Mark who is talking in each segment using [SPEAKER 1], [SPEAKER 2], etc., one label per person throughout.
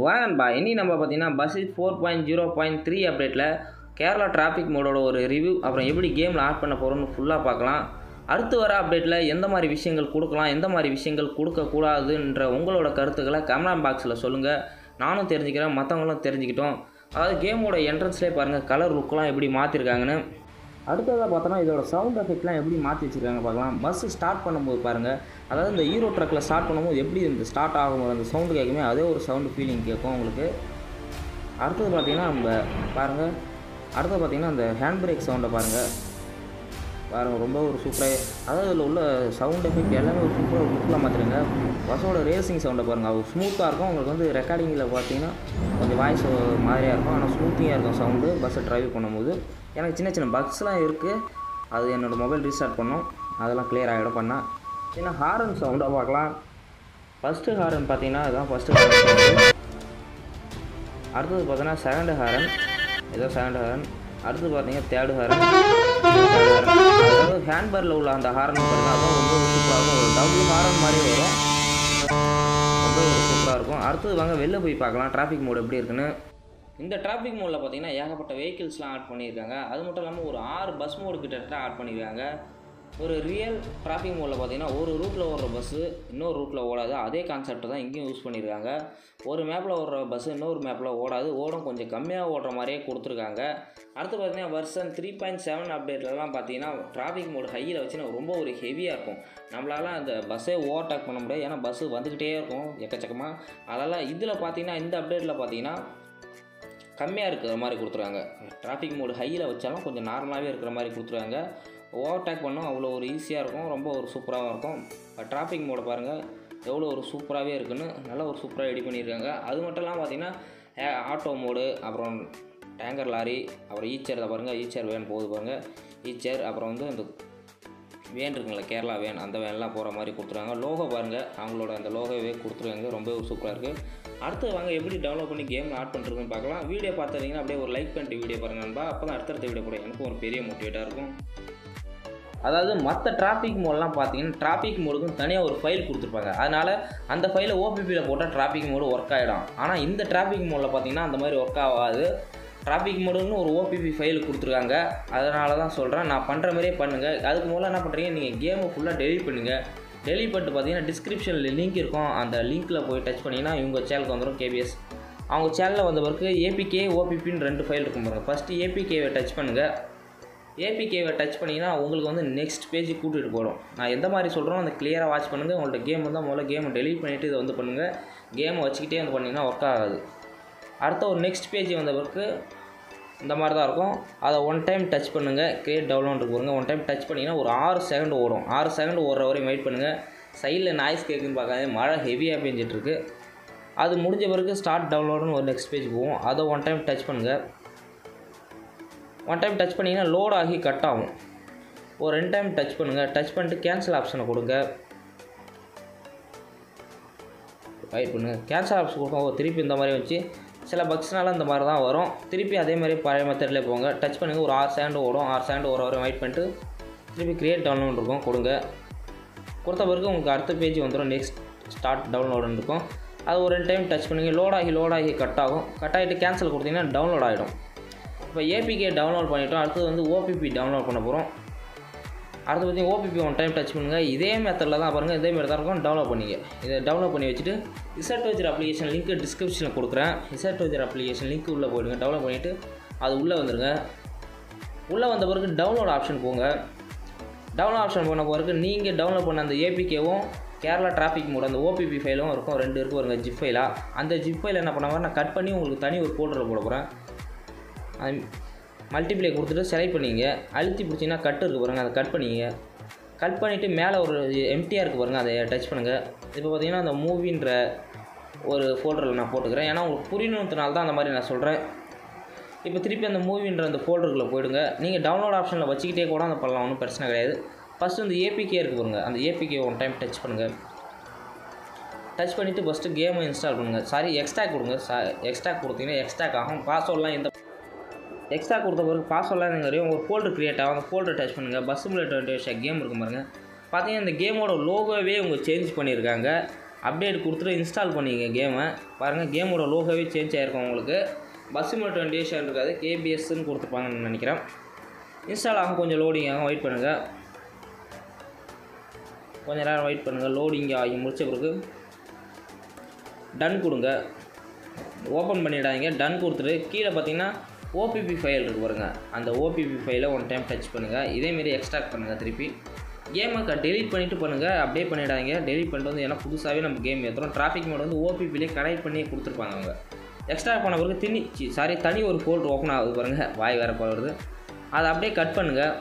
[SPEAKER 1] வாங்கன்பா இனி நம்ம பார்த்தீங்கன்னா bus four point zero point three அப்டேட்டில் கேரளா டிராஃபிக் மோடோட ஒரு ரிவ்யூ அப்புறம் எப்படி கேமில் ஆட் பண்ண போகிறோம்னு ஃபுல்லாக பார்க்கலாம் அடுத்து வர அப்டேட்டில் எந்த மாதிரி விஷயங்கள் கொடுக்கலாம் எந்த மாதிரி விஷயங்கள் கொடுக்கக்கூடாதுன்ற உங்களோட கருத்துக்களை கமெண்ட் பாக்ஸில் சொல்லுங்கள் நானும் தெரிஞ்சுக்கிறேன் மற்றவங்களும் தெரிஞ்சுக்கிட்டோம். அதாவது கேமோட என்ட்ரன்ஸ்லேயே பாருங்கள் கலர் லுக்கெலாம் எப்படி மாற்றிருக்காங்கன்னு அடுத்ததாக பார்த்தோன்னா இதோட சவுண்ட் எஃபெக்ட்லாம் எப்படி மாற்றி வச்சுருக்காங்க பார்க்கலாம். பஸ்ஸு ஸ்டார்ட் பண்ணும்போது பாருங்கள் அதாவது இந்த ஹீரோ ட்ரக்கில் ஸ்டார்ட் பண்ணும்போது எப்படி இந்த ஸ்டார்ட் ஆகும்போது அந்த சவுண்டு கேட்குமே அதே ஒரு சவுண்டு ஃபீலிங் கேட்கும் உங்களுக்கு. அடுத்தது பார்த்திங்கன்னா நம்ம பாருங்கள் அடுத்தது பார்த்திங்கன்னா அந்த ஹேண்ட் பிரேக் சவுண்டை பாருங்கள் பாருங்கள் ரொம்ப ஒரு சூப்பராக அதாவது இதில் உள்ள சவுண்ட் எஃபெக்ட் எல்லாமே ஒரு சூப்பராக லுக்கில் மாற்றிருங்க பஸ்ஸோட ரேசிங் சவுண்டை பாருங்கள் அது ஸ்மூத்தாக இருக்கும். உங்களுக்கு வந்து ரெக்கார்டிங்கில் பார்த்தீங்கன்னா கொஞ்சம் வாய்ஸ் மாதிரியாக இருக்கும். ஆனால் ஸ்மூத்திங்காக இருக்கும் சவுண்டு பஸ்ஸை ட்ரைவ் பண்ணும்போது. எனக்கு சின்ன சின்ன பக்ஸ்லாம் இருக்குது அது என்னோடய மொபைல் ரீஸ்டார்ட் பண்ணோம். அதெல்லாம் கிளியர் ஆகிடும் பண்ணால் சின்ன ஹாரன் சவுண்டாக பார்க்கலாம். ஃபஸ்ட்டு ஹாரன் பார்த்தீங்கன்னா இதுதான் ஃபஸ்ட்டு ஹாரன் அடுத்தது பார்த்தீங்கன்னா செகண்டு ஹாரன் ஏதோ செகண்ட் ஹாரன் அடுத்து பார்த்தீங்கன்னா தேர்டு ஹாரன் அதாவது ஹேண்ட்பரில் உள்ள அந்த ஹாரன் பார்த்தீங்கன்னா அதுவும் ரொம்ப சூப்பராக இருக்கும். ஒரு டபுள் ஹாரன் மாதிரி வரும். ரொம்ப சூப்பராக இருக்கும். அடுத்தது வாங்க வெளில போய் பார்க்கலாம். டிராஃபிக் மோடு எப்படி இருக்குன்னு. இந்த டிராஃபிக் மோடில் பார்த்தீங்கன்னா ஏகப்பட்ட வெஹிக்கிள்ஸ்லாம் ஆட் பண்ணியிருக்காங்க. அது மட்டும் இல்லாமல் ஒரு ஆறு பஸ் மோடு கிட்டத்தட்ட ஆட் பண்ணியிருக்காங்க. ஒரு ரியல் டிராஃபிக் மோடில் பார்த்தீங்கன்னா ஒரு ரூட்டில் ஓடுற பஸ்ஸு இன்னொரு ரூட்டில் ஓடாது. அதே கான்செப்ட் தான் இங்கேயும் யூஸ் பண்ணியிருக்காங்க. ஒரு மேப்பில் ஓடுற பஸ்ஸு இன்னொரு மேப்பில் ஓடாது. ஓடும் கொஞ்சம் கம்மியாக ஓடுற மாதிரியே கொடுத்துருக்காங்க. அடுத்து பார்த்தீங்கன்னா வருஷன் த்ரீ பாயிண்ட் செவன் அப்டேட்லலாம் பார்த்தீங்கன்னா டிராஃபிக் மோடு ஹையில் வச்சுன்னா ரொம்ப ஒரு ஹெவியாக இருக்கும். நம்மளால அந்த பஸ்ஸே ஓவர்டேக் பண்ண முடியாது. ஏன்னா பஸ்ஸு வந்துக்கிட்டே இருக்கும். எக்கச்சக்கமாக அதெல்லாம் இதில் பார்த்தீங்கன்னா இந்த அப்டேட்டில் பார்த்தீங்கன்னா கம்மியாக இருக்கிற மாதிரி கொடுத்துருக்காங்க. டிராஃபிக் மோடு ஹையில் வச்சாலும் கொஞ்சம் நார்மலாகவே இருக்கிற மாதிரி கொடுத்துருக்காங்க. ஓவர்டேக் பண்ணும் அவ்வளோ ஒரு ஈஸியாக இருக்கும் ரொம்ப ஒரு சூப்பராகவும் இருக்கும். டிராஃபிக் மோடை பாருங்கள் எவ்வளோ ஒரு சூப்பராகவே இருக்குன்னு நல்லா ஒரு சூப்பராக ரெடி பண்ணியிருக்காங்க. அது மட்டும் இல்லாமல் பார்த்தீங்கன்னா ஆட்டோ மோடு அப்புறம் டேங்கர் லாரி அப்புறம் ஈச்சர் பாருங்கள் ஈச்சர் வேன் போகுது பாருங்கள் ஈச்சர் அப்புறம் வந்து இந்த வேன் இருக்குங்களா கேரளா வேன் அந்த வேன்லாம் போகிற மாதிரி கொடுத்துருவாங்க லோகோ பாருங்கள் அவங்களோட அந்த லோகோவே கொடுத்துருவாங்க ரொம்ப சூப்பராக இருக்குது அடுத்து வாங்க எப்படி டெவலப் பண்ணி கேம் ஆட் பண்ணுறதுன்னு பார்க்கலாம். வீடியோ பார்த்துருந்தீங்கன்னா அப்படியே ஒரு லைக் பண்ணிட்டு வீடியோ பாருங்கள் நண்பா. அப்போ தான் அடுத்தடுத்த வீடியோ போட எனக்கும் ஒரு பெரிய மோட்டிவேட்டாக இருக்கும். அதாவது மற்ற டிராஃபிக் மோடெலாம் பார்த்தீங்கன்னா டிராஃபிக் மோடுக்கும் தனியாக ஒரு ஃபைல் கொடுத்துருப்பாங்க. அதனால் அந்த ஃபைலை ஓபிபியில் போட்டால் டிராஃபிக் மோடு ஒர்க் ஆகிடும் ஆனால் இந்த டிராஃபிக் மோடில் பார்த்தீங்கன்னா அந்த மாதிரி ஒர்க் ஆகாது. டிராஃபிக் மோடுன்னு ஒரு ஓபிபி ஃபைல் கொடுத்துருக்காங்க. அதனால தான் சொல்கிறேன் நான் பண்ணுற மாதிரியே பண்ணுங்கள் அதுக்கு முதல்ல என்ன பண்ணுறீங்க நீங்கள் கேமை ஃபுல்லாக டெலிட் பண்ணுங்கள் டெலிட் பண்ணிட்டு பார்த்தீங்கன்னா டிஸ்கிரிப்ஷனில் லிங்க் இருக்கும். அந்த லிங்க்கில் போய் டச் பண்ணிங்கன்னா இவங்க சேனலுக்கு வந்துடும் கேபிஎஸ் அவங்க சேனலில் வந்த பிறகு ஏபிகே ஓபிபின்னு ரெண்டு ஃபைல் இருக்கும் பாருங்கள் ஃபஸ்ட்டு ஏபிகேவை டச் பண்ணுங்கள் ஏபிகேவை டச் பண்ணிங்கன்னா உங்களுக்கு வந்து நெக்ஸ்ட் பேஜ் கூட்டிகிட்டு போகிறோம் நான் எந்த மாதிரி சொல்கிறோம் அந்த கிளியராக வாட்ச் பண்ணுங்கள் உங்கள்ட்ட கேம் இருந்தால் முதல்ல கேமை டெலிட் பண்ணிவிட்டு இதை வந்து பண்ணுங்கள் கேமை வச்சுக்கிட்டே வந்து பண்ணிங்கன்னா ஒர்க் ஆகாது. அடுத்த ஒரு நெக்ஸ்ட் பேஜ் வந்த பிறகு இந்த மாதிரி தான் இருக்கும். அதை ஒன் டைம் டச் பண்ணுங்கள் கிரியேட் டவுன்லோட் போடுங்க. ஒன் டைம் டச் பண்ணிங்கன்னா ஒரு ஆறு செகண்ட் ஓடும். ஆறு செகண்ட் ஓடுற வரையும் வெயிட் பண்ணுங்கள் சைடில் நாய்ஸ் கேட்குன்னு பார்க்காதே மழை ஹெவியாக பெஞ்சிட்ருக்கு அது முடிஞ்ச பிறகு ஸ்டார்ட் டவுன்லோடுன்னு ஒரு நெக்ஸ்ட் பேஜ் போகும் அதை ஒன் டைம் டச் பண்ணுங்கள் ஒன் டைம் டச் பண்ணிங்கன்னா லோட் ஆகி கட் ஆகும். ஒரு ரெண்டு டைம் டச் பண்ணுங்கள் டச் பண்ணிட்டு கேன்சல் ஆப்ஷனை கொடுங்க. வெயிட் பண்ணுங்கள் கேன்சல் ஆப்ஷன் கொடுக்கும் திருப்பி இந்த மாதிரி வச்சு சில பக்ஸ்னால இந்த மாதிரி தான் வரும். திருப்பி அதே மாதிரி பழைய மெத்தட்லேயே போங்க. டச் பண்ணுங்கள் ஒரு ஆறு செகண்ட் ஓடும். ஆறு செகண்ட் ஒரு வரும் வெயிட் பண்ணிட்டு திருப்பி க்ரியேட் டவுன்லோட் இருக்கும் கொடுங்க. கொடுத்த பிறகு உங்களுக்கு அடுத்த பேஜ் வந்துடும் நெக்ஸ்ட் ஸ்டார்ட் டவுன்லோடுன்னு இருக்கும். அது ஒரு ரெண்டு டைம் டச் பண்ணுங்கள் லோட் ஆகி லோட் ஆகி கட் ஆகும். கட் ஆகிட்டு கேன்சல் கொடுத்தீங்கன்னா டவுன்லோட் ஆகிடும் இப்போ ஏபிகே டவுன்லோட் பண்ணிவிட்டோம் அடுத்தது வந்து ஓபிபி டவுன்லோட் பண்ண போகிறோம் அடுத்து பார்த்தீங்கன்னா ஓபிபி ஒன் டைம் டச் பண்ணுங்கள் இதே மெத்தடில் தான் பாருங்கள் இதே மாதிரி தான் இருக்கும். டவுன்லோட் பண்ணிங்க இதை டவுன்லோட் பண்ணி வச்சுட்டு இசட் வச்சர் அப்ளிகேஷன் லிங்க் டிஸ்கிரிப்ஷனில் கொடுக்குறேன். இசட் வச்சர் அப்ளிகேஷன் லிங்க் உள்ளே போயிடுங்க. டவுன்லோட் பண்ணிவிட்டு அது உள்ளே வந்துடுங்க உள்ளே வந்த பிறகு டவுன்லோட் ஆப்ஷன் போங்க. டவுன்லோட் ஆப்ஷன் போன பிறகு நீங்கள் டவுன்லோட் பண்ண அந்த ஏபிகேவும் கேரளா டிராஃபிக் மோட் அந்த ஓபிபி ஃபைலும் இருக்கும். ரெண்டு இருக்கும் வருங்க ஜிப் ஃபைலாக அந்த ஜிப் ஃபைல் என்ன பண்ணாங்க நான் கட் பண்ணி உங்களுக்கு தனி ஒரு ஃபோல்டரில் போட போகிறேன் மல்டிப்ளே கொடுத்துட்டு செலக்ட் பண்ணிங்க அழுத்தி பிடிச்சிங்கன்னா கட் இருக்குது பாருங்கள் அதை கட் பண்ணிங்க கட் பண்ணிவிட்டு மேலே ஒரு எம்டியாக இருக்குது பாருங்கள் அதை டச் பண்ணுங்கள் இப்போ பார்த்தீங்கன்னா அந்த மூவின்ற ஒரு ஃபோல்டரில் நான் போட்டுக்கிறேன். ஏன்னா உங்களுக்கு புரியணுன்றனால தான் அந்த மாதிரி நான் சொல்கிறேன் இப்போ திருப்பி அந்த மூவின்ற அந்த ஃபோல்டருக்குள்ளே போயிடுங்க. நீங்கள் டவுன்லோட் ஆப்ஷனில் வச்சுக்கிட்டே கூட அந்த பண்ணலாம் ஒன்றும் பிரச்சனை கிடையாது. ஃபஸ்ட்டு இந்த ஏபிகே இருக்குது பாருங்க அந்த ஏபிகே ஒன் டைம் டச் பண்ணுங்கள் டச் பண்ணிவிட்டு ஃபஸ்ட்டு கேமை இன்ஸ்டால் பண்ணுங்கள் சாரி எக்ஸ்ட்ரா கொடுங்க. சா எக்ஸ்ட்ரா கொடுத்தீங்கன்னா எக்ஸ்ட்ராக் ஆகும். பாஸ்வேர்ட்லாம் எந்த எக்ஸ்ட்ரா கொடுத்த பிறகு பாஸ்வேர்ட்லாம் எனக்கு தெரியும் ஒரு ஃபோல்டர் க்ரியேட் ஆகும். அந்த ஃபோல்டர் டச் பண்ணுங்கள் பஸ் சிமுலேட்டர் டுவெண்ட்டி கேம் இருக்கும் பாருங்கள் பார்த்தீங்கன்னா இந்த கேமோட லோகோவே அவங்க சேஞ்ச் பண்ணியிருக்காங்க. அப்டேட் கொடுத்துட்டு இன்ஸ்டால் பண்ணிங்க கேமை பாருங்கள் கேமோட லோகோவே சேஞ்ச் ஆகிருக்கும் உங்களுக்கு. பஸ் டுவெண்ட்டி டிஎஸ்ஆர் இருக்காது. கேபிஎஸ்ன்னு கொடுத்துருப்பாங்கன்னு நினைக்கிறேன். இன்ஸ்டால் ஆகும். கொஞ்சம் லோடிங் ஆகும். வெயிட் பண்ணுங்கள் கொஞ்சம் நேரம் வெயிட் பண்ணுங்கள் லோடிங் ஆகி முடிச்ச பிறகு டன் கொடுங்க. ஓப்பன் பண்ணிவிடாதீங்க டன் கொடுத்துட்டு கீழே பார்த்தீங்கன்னா ஓபிபி ஃபைல் இருக்கு பாருங்க. அந்த ஓபிபி ஃபைலை ஒன் டைம் டச் பண்ணுங்கள் இதேமாரி எக்ஸ்ட்ராக்ட் பண்ணுங்கள் திருப்பி. கேமை டெலிட் பண்ணிவிட்டு பண்ணுங்கள் அப்படியே பண்ணிடாதீங்க. டெலிட் பண்ணிட்டு வந்து ஏன்னா புதுசாகவே நம்ம கேம் ஏற்றுறோம் டிராஃபிக் மோட் வந்து ஓபிபிலே கனெக்ட் பண்ணி கொடுத்துருப்பாங்க அவங்க. எக்ஸ்ட்ரா பண்ண பிறகு திணி சாரி தனி ஒரு ஃபோல்டர் ஓப்பன் ஆகுது பாருங்கள் வாய் வேறு போகிறது அதை அப்படியே கட் பண்ணுங்கள்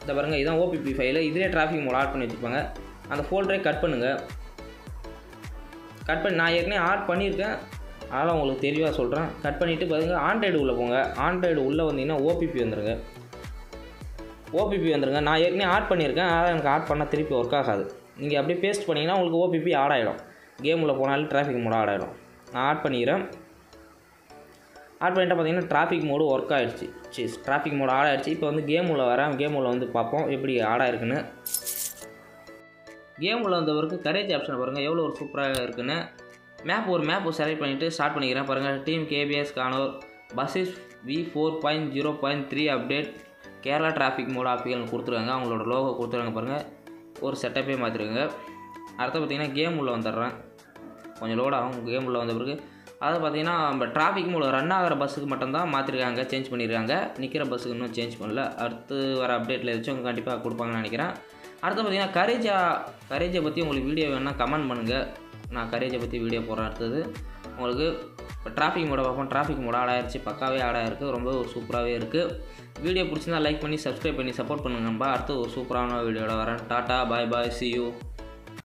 [SPEAKER 1] இந்த பாருங்கள் இதான் ஓபிபி ஃபைலு இதிலே டிராஃபிக் மோட் ஆட் பண்ணி வச்சுருப்பாங்க. அந்த ஃபோல்டரே கட் பண்ணுங்கள் கட் பண்ணி நான் ஏற்கனவே ஆட் பண்ணியிருக்கேன். அதனால் உங்களுக்கு தெளிவாக சொல்கிறேன் கட் பண்ணிவிட்டு பாருங்க ஆண்ட்ராய்டு உள்ளே போங்க. ஆண்ட்ராய்டு உள்ளே வந்தீங்கன்னா ஓபிபி வந்துடுங்க ஓபிபி வந்துடுங்க நான் ஏற்கனவே ஆட் பண்ணியிருக்கேன். அதனால் எனக்கு ஆட் பண்ணால் திருப்பி ஒர்க் ஆகாது. நீங்கள் அப்படியே பேஸ்ட் பண்ணிங்கன்னா உங்களுக்கு ஓபிபி ஆட் ஆகிடும் கேமில் போனாலும் டிராஃபிக் மோட் ஆட் ஆகிடும் நான் ஆட் பண்ணிக்கிறேன். ஆட் பண்ணிட்டு பார்த்தீங்கன்னா டிராஃபிக் மோடு ஒர்க் ஆகிடுச்சு சீஸ் டிராஃபிக் மோடு ஆட் ஆகிடுச்சு இப்போ வந்து கேம் உள்ள வரேன். கேம் உள்ள வந்து பார்ப்போம். எப்படி ஆட் ஆயிருக்குன்னு. கேம் உள்ள வந்தவருக்கு கரேஜ் ஆப்ஷனை பாருங்கள் எவ்வளோ ஒரு சூப்பராக இருக்குன்னு. மேப் ஒரு மேப் செலக்ட் பண்ணிவிட்டு ஸ்டார்ட் பண்ணிக்கிறேன். பாருங்கள் team KBS கானோர் buses V four point zero point three update Kerala traffic mode ஆப்பிகள் கொடுத்துருக்காங்க. அவங்களோட லோகோ கொடுத்துருக்காங்க பாருங்கள் ஒரு செட்டப்பே மாற்றிருக்காங்க அடுத்து பார்த்தீங்கன்னா கேம் உள்ளே வந்துடுறேன். கொஞ்சம் லோட் ஆகும். கேம் உள்ளே வந்த பிறகு அதை பார்த்தீங்கன்னா நம்ம டிராஃபிக் மூலம் ரன் ஆகிற பஸ்ஸுக்கு மட்டும்தான் மாற்றிருக்காங்க சேஞ்ச் பண்ணியிருக்காங்க நிற்கிற பஸ்ஸுக்கு இன்னும் சேஞ்ச் பண்ணல. அடுத்து வர அப்டேட்டில் ஏதாச்சும் கண்டிப்பாக கொடுப்பாங்கன்னு நினைக்கிறேன். அடுத்து பார்த்தீங்கன்னா கரேஜா கரேஜை பற்றி உங்களுக்கு வீடியோ வேணால் கமெண்ட் பண்ணுங்கள் நான் கரேஜை பற்றி வீடியோ போடுறேன் அடுத்தது. உங்களுக்கு இப்போ டிராஃபிக் மோட பார்ப்போம். டிராஃபிக் மோட ஆடாயிருச்சு பக்காவே ஆட் ஆயிருக்கு ரொம்ப சூப்பராகவே இருக்குது வீடியோ பிடிச்சிருந்தா லைக் பண்ணி சப்ஸ்கிரைப் பண்ணி சப்போர்ட் பண்ணுங்கப்பா. அடுத்து ஒரு சூப்பரான வீடியோட வரேன். Tata bye bye see you